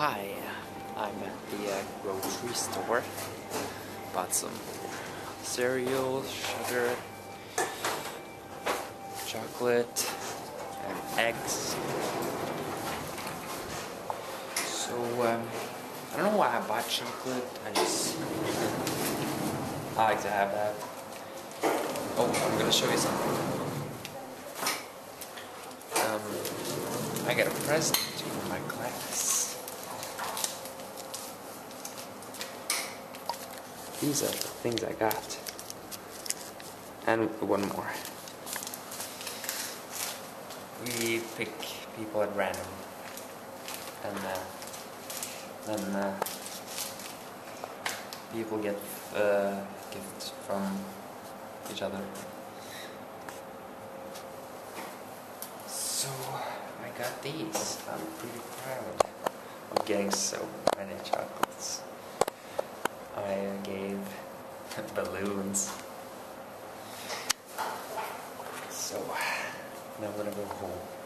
Hi, I'm at the uh, grocery store. Bought some cereal, sugar, chocolate, and eggs. So, um, I don't know why I bought chocolate. I just I like to have that. Oh, I'm gonna show you something. Um, I got a present for my class. These are the things I got. And one more. We pick people at random. And uh, then uh, people get uh, gifts from each other. So I got these. I'm pretty proud of getting so many chocolates. I gave balloons. So now I'm gonna go home.